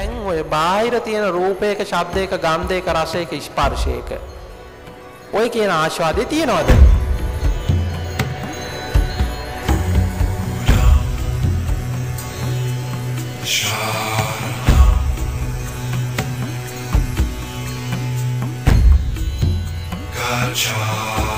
දැන් ඔය බාහිර තියෙන රූපයක, ශබ්දයක, ගන්ධයක, රසයක, ස්පර්ශයක ඔය කියන ආස්වාදේ තියනවද? Gotcha.